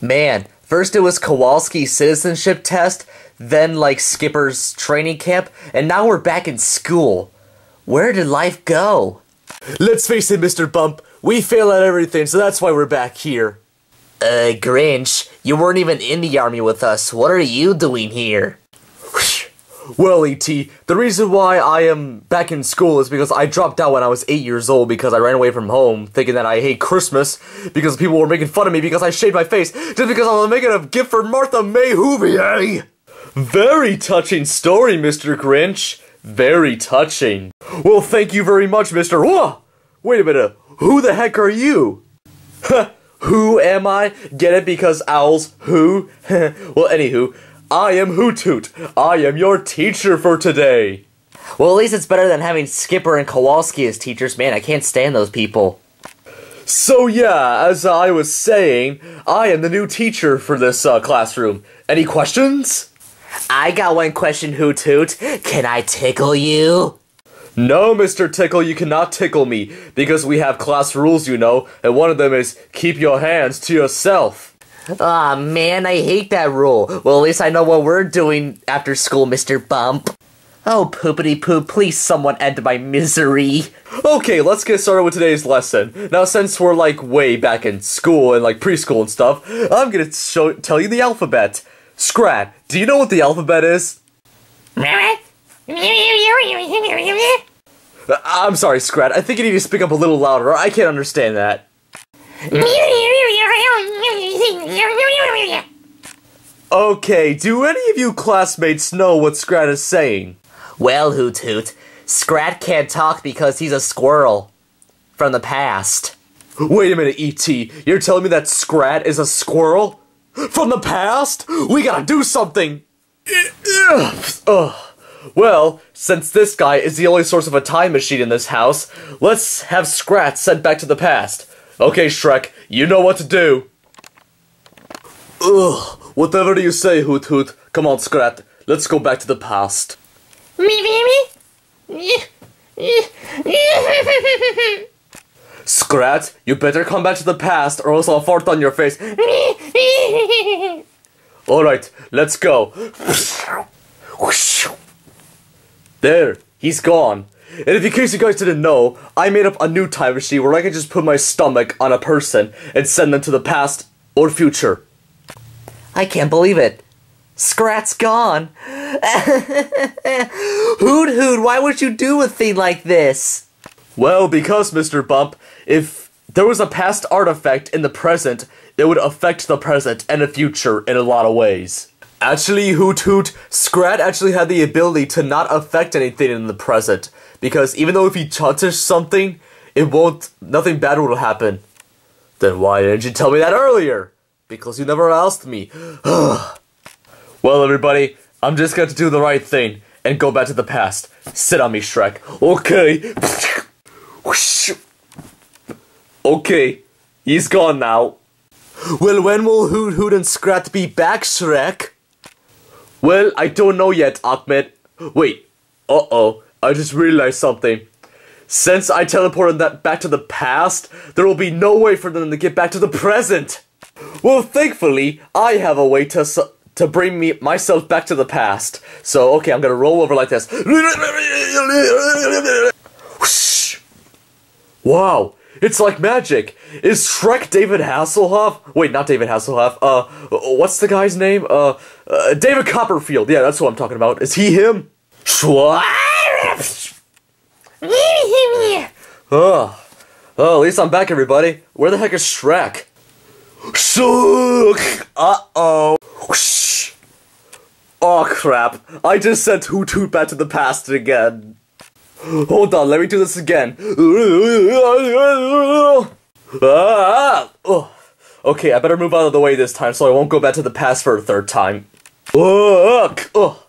Man, first it was Kowalski's citizenship test, then like Skipper's training camp, and now we're back in school. Where did life go? Let's face it, Mr. Bump, we fail at everything, so that's why we're back here. Uh, Grinch, you weren't even in the army with us. What are you doing here? Well, E.T., the reason why I am back in school is because I dropped out when I was 8 years old because I ran away from home, thinking that I hate Christmas, because people were making fun of me because I shaved my face, just because I was making a gift for Martha May Whovier. Very touching story, Mr. Grinch. Very touching. Well, thank you very much, Mr. Whoa! Wait a minute, who the heck are you? who am I? Get it because owls, who? well, anywho, I am Hoot Hoot. I am your teacher for today. Well, at least it's better than having Skipper and Kowalski as teachers. Man, I can't stand those people. So yeah, as I was saying, I am the new teacher for this uh, classroom. Any questions? I got one question, Hoot Hoot. Can I tickle you? No, Mr. Tickle, you cannot tickle me, because we have class rules, you know, and one of them is keep your hands to yourself. Aw, oh, man, I hate that rule. Well, at least I know what we're doing after school, Mr. Bump. Oh, poopity poop, please someone end my misery. Okay, let's get started with today's lesson. Now, since we're like way back in school and like preschool and stuff, I'm gonna show tell you the alphabet. Scrat, do you know what the alphabet is? Uh, I'm sorry, Scrat. I think you need to speak up a little louder. I can't understand that. Okay, do any of you classmates know what Scrat is saying? Well, Hoot Hoot, Scrat can't talk because he's a squirrel. From the past. Wait a minute, E.T. You're telling me that Scrat is a squirrel? From the past? We gotta do something! Ugh. Well, since this guy is the only source of a time machine in this house, let's have Scrat sent back to the past. Okay, Shrek, you know what to do. Ugh, whatever do you say, Hoot Hoot. Come on, Scrat, let's go back to the past. Me, me, me. Scrat, you better come back to the past or else I'll fart on your face. Alright, let's go. There, he's gone. And if in case you guys didn't know, I made up a new time machine where I can just put my stomach on a person and send them to the past or future. I can't believe it. Scrat's gone. hoot hoot, why would you do a thing like this? Well, because, Mr. Bump, if there was a past artifact in the present, it would affect the present and the future in a lot of ways. Actually, Hoot Hoot, Scrat actually had the ability to not affect anything in the present, because even though if he touches something, it won't, nothing bad will happen. Then why didn't you tell me that earlier? Because you never asked me. well, everybody, I'm just going to do the right thing and go back to the past. Sit on me, Shrek. Okay. Okay, he's gone now. Well, when will Hoot Hoot and Scrat be back, Shrek? Well, I don't know yet, Achmed. Wait, uh-oh, I just realized something. Since I teleported that back to the past, there will be no way for them to get back to the present. Well, thankfully, I have a way to to bring me myself back to the past. So, okay, I'm gonna roll over like this. Wow, it's like magic. Is Shrek David Hasselhoff? Wait, not David Hasselhoff. Uh, what's the guy's name? Uh, uh David Copperfield. Yeah, that's what I'm talking about. Is he him? oh. oh, at least I'm back, everybody. Where the heck is Shrek? Shook! Uh-oh. Oh, crap. I just sent Hoot Hoot back to the past again. Hold on, let me do this again. Ah! Oh. Okay, I better move out of the way this time so I won't go back to the past for a third time. Oh.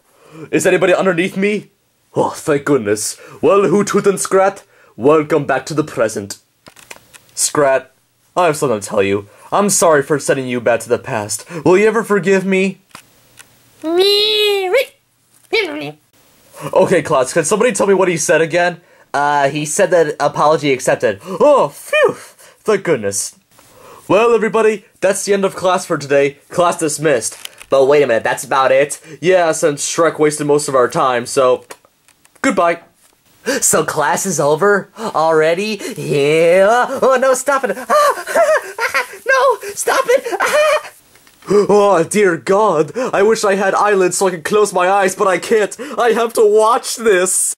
Is anybody underneath me? Oh, thank goodness. Well, Hoot and Scrat, welcome back to the present. Scrat, I have something to tell you. I'm sorry for sending you back to the past. Will you ever forgive me? me? Okay, Klutz, can somebody tell me what he said again? Uh, he said that apology accepted. Oh, phew! Thank goodness. Well, everybody, that's the end of class for today. Class dismissed. But wait a minute, that's about it? Yeah, since Shrek wasted most of our time, so goodbye. So class is over already? Yeah. Oh no, stop it. Ah, no, stop it. Oh, dear God. I wish I had eyelids so I could close my eyes, but I can't. I have to watch this.